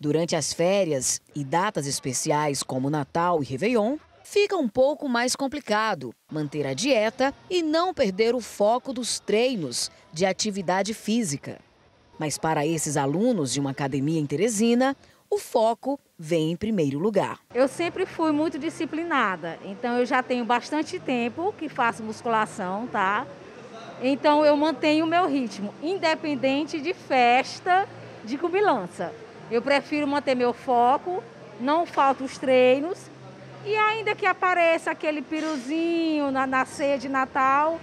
Durante as férias e datas especiais como Natal e Réveillon, fica um pouco mais complicado manter a dieta e não perder o foco dos treinos de atividade física. Mas para esses alunos de uma academia em Teresina, o foco vem em primeiro lugar. Eu sempre fui muito disciplinada, então eu já tenho bastante tempo que faço musculação, tá? Então eu mantenho o meu ritmo, independente de festa, de cubilança. Eu prefiro manter meu foco, não falto os treinos e ainda que apareça aquele piruzinho na, na ceia de Natal,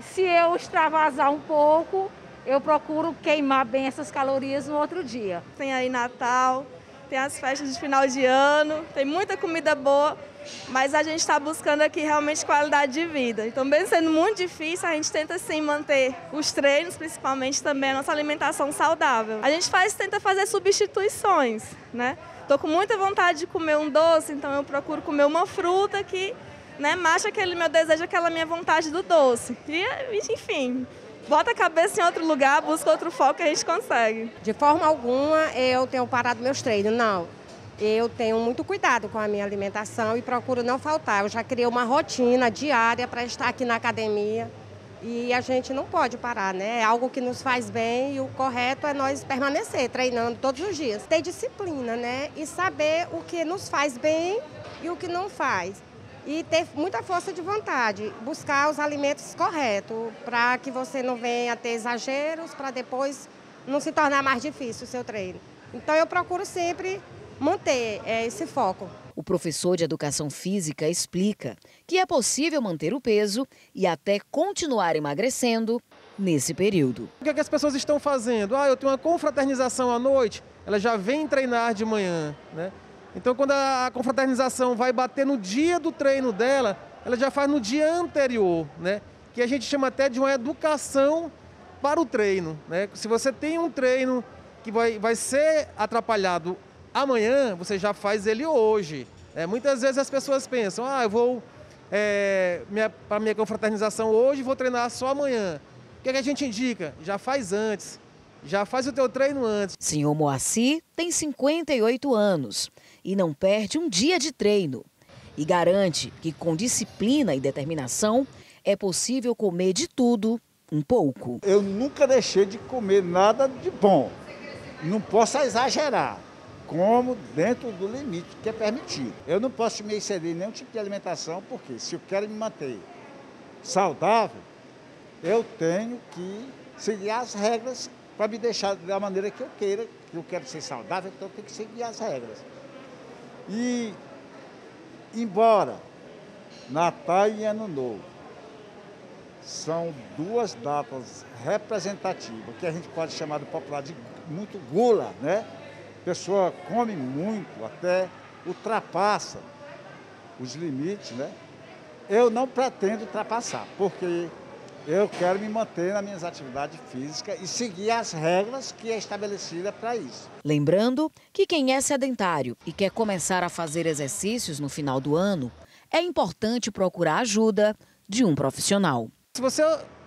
se eu extravasar um pouco, eu procuro queimar bem essas calorias no outro dia. Tem aí Natal, tem as festas de final de ano, tem muita comida boa, mas a gente está buscando aqui realmente qualidade de vida. Então, mesmo sendo muito difícil, a gente tenta sim manter os treinos, principalmente também a nossa alimentação saudável. A gente faz, tenta fazer substituições, né? Tô com muita vontade de comer um doce, então eu procuro comer uma fruta que né, macha aquele meu desejo, aquela minha vontade do doce. E, enfim, bota a cabeça em outro lugar, busca outro foco que a gente consegue. De forma alguma eu tenho parado meus treinos, não. Eu tenho muito cuidado com a minha alimentação e procuro não faltar. Eu já criei uma rotina diária para estar aqui na academia. E a gente não pode parar, né? É algo que nos faz bem e o correto é nós permanecer treinando todos os dias. Ter disciplina, né? E saber o que nos faz bem e o que não faz. E ter muita força de vontade, buscar os alimentos corretos, para que você não venha ter exageros, para depois não se tornar mais difícil o seu treino. Então eu procuro sempre manter é, esse foco. O professor de educação física explica que é possível manter o peso e até continuar emagrecendo nesse período. O que, é que as pessoas estão fazendo? Ah, eu tenho uma confraternização à noite, ela já vem treinar de manhã, né? Então, quando a confraternização vai bater no dia do treino dela, ela já faz no dia anterior, né? Que a gente chama até de uma educação para o treino, né? Se você tem um treino que vai, vai ser atrapalhado amanhã, você já faz ele hoje. É, muitas vezes as pessoas pensam, ah, eu vou é, para minha confraternização hoje vou treinar só amanhã. O que, é que a gente indica? Já faz antes. Já faz o teu treino antes. Senhor Moacir tem 58 anos e não perde um dia de treino. E garante que com disciplina e determinação é possível comer de tudo um pouco. Eu nunca deixei de comer nada de bom. Não posso exagerar como dentro do limite que é permitido. Eu não posso me exceder em nenhum tipo de alimentação, porque se eu quero me manter saudável, eu tenho que seguir as regras para me deixar da maneira que eu queira, que eu quero ser saudável, então tenho que seguir as regras. E, embora Natal e Ano Novo são duas datas representativas, que a gente pode chamar do popular de muito gula, né? pessoa come muito, até ultrapassa os limites, né? Eu não pretendo ultrapassar, porque eu quero me manter nas minhas atividades físicas e seguir as regras que é estabelecida para isso. Lembrando que quem é sedentário e quer começar a fazer exercícios no final do ano, é importante procurar ajuda de um profissional. Se você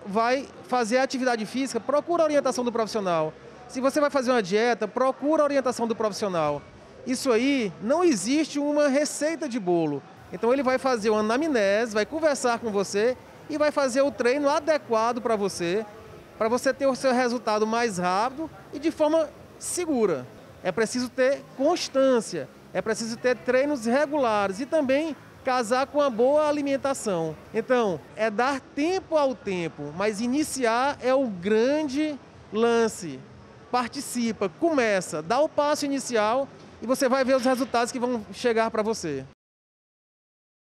vai fazer atividade física, procura a orientação do profissional. Se você vai fazer uma dieta, procura a orientação do profissional. Isso aí não existe uma receita de bolo. Então ele vai fazer uma anamnese, vai conversar com você e vai fazer o treino adequado para você, para você ter o seu resultado mais rápido e de forma segura. É preciso ter constância, é preciso ter treinos regulares e também casar com a boa alimentação. Então, é dar tempo ao tempo, mas iniciar é o grande lance participa, começa, dá o passo inicial e você vai ver os resultados que vão chegar para você.